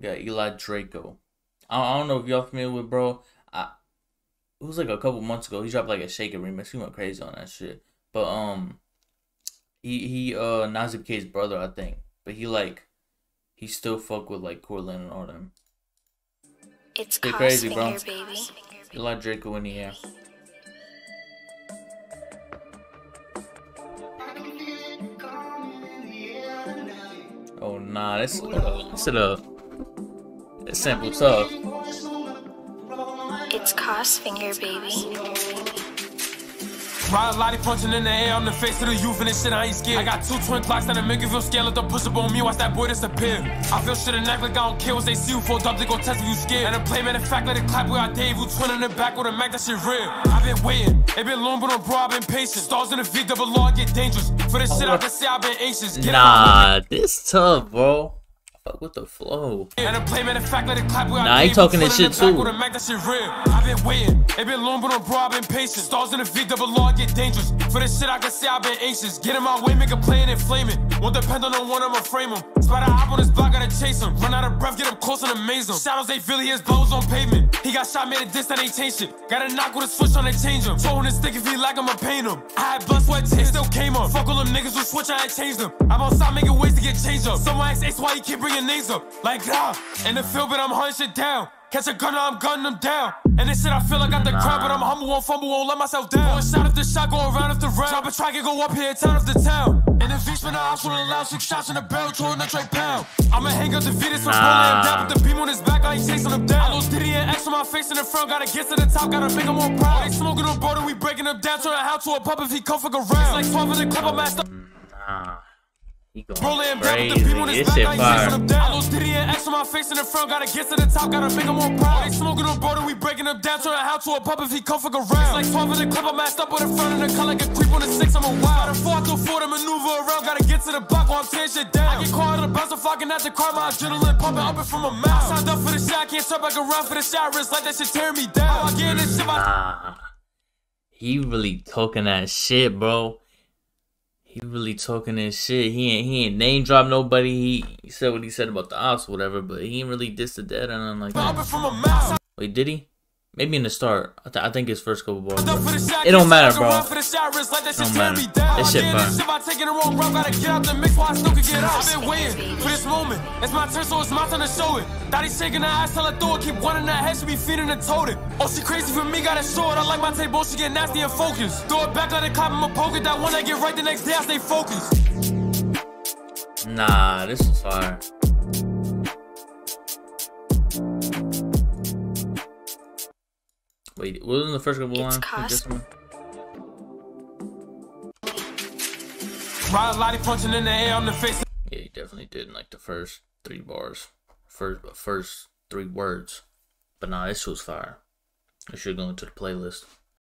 Got Eli Drako. I, I don't know if y'all familiar with bro. I, it was like a couple months ago. He dropped like a Shaker remix. He went crazy on that shit. But um, he he uh Nazi K's brother, I think. But he like he still fuck with like Cortland and all them. It's crazy, bro. baby. Eli Drako in the air. Oh nah, that's that's a that sample tough. It's Cos Finger, baby. Ride lottie punching in the air on the face of the youth and this shit I ain't scared. I got two twin clocks that make you feel scared. Let them push up on me, watch that boy disappear. I feel shit and act like I don't care. what they see you fold up, they gon' test if you scared. And a play man, in fact, let it clap where I Dave. You twin in the back with a Mac, that shit real. I've been waiting, it been long, but I'm bro, I've been patient. Stars in the V, double law, get dangerous. For this shit, I oh. can say I've been anxious. Get Nah, this tough, bro. Fuck with the flow. And a play man, in fact, let it clap where Nah, I talking this shit too. with a Mac, that shit real. I've been waiting, it been long, but I'm bro, been patient. Stars in the V, double law, get dangerous. For this shit, I can say I've been anxious. Get in my way, make a play and inflame it. Won't depend on the one, I'ma frame him. Hop on his block, gotta chase him. Run out of breath, get him close and amaze him. Shadows, they feel he has blows on pavement. He got shot, made a diss, that ain't changed shit. Got a knock with a switch on, they change him. Throwing his stick if he like, I'ma paint him. I had blood, sweat, tears, still came up. Fuck all them niggas who switch, I ain't changed them. I'm outside making ways to get changed up. Someone asks Ace why he keep bringing names up. Like, ah, in the field, but I'm hunting shit down. Catch a gunner, I'm gunning them down. And this shit, I feel like I got the crowd, but I'm humble, won't fumble, won't let myself down. One shot after shot, going round after round. Drop a track and go up here, town after town. And the man, I will allow six shots in the barrel, a tray pound. I'ma hang up the Nah. rolling him down with the beam on his back, I ain't chasing him down. I lose Diddy and X on my face in the front, gotta get to the top, gotta make him more proud. They smoking on border, we breaking him down, turn a house to a pub if he come fuck around. It's like 12 in the clip, I'm master. Nah. He going Rolling him down with the crazy. beam on his This shit I ain't chasing fire. I my face in the front, gotta get to the top, gotta make him more proud. They smoking on border, we breaking him down, turn a house to a pub if he come fuck around. It's like 12 in the clip, I'm masked up with a front and the cut like a creep on the six, I'm a wild. Got a four to four to maneuver around, gotta get to the block while I'm tearing shit down. I get caught in the bounce, I'm fucking at the car, my adrenaline pumping up and from a mouth. Signed up for the shit, I can't start back around for the shot, wrist like that shit tearing me down. I get in this shit, my Nah. He really talking that shit, bro. He really talking this shit. He ain't he ain't name drop nobody. He, he said what he said about the ops, whatever, but he ain't really dissed the dead or nothing like that. and from a mouth. Wait, did he? Maybe in the start. I, th- I think his first couple bars. Up for the shot, It don't matter, bro. around for the shot, wrist like that shit Don't matter. me down. That shit I get in fire. this shit, I It's my turn, so it's my turn to show it. Daddy shaking her ass till I throw it. Keep one in that head, she be feeding and toted. Oh, she crazy for me, gotta show it. I like my table, she get nasty and focused. Throw it back, let it clap, I'ma poke it. That one I get right the next day, I stay focused. Nah, this is fire. Wait, what was in the first couple It's lines? Like cost- this one? Ride lottie punching in the air on the face. Definitely did in like the first three bars, first first three words. But nah, this was fire. It should go into the playlist.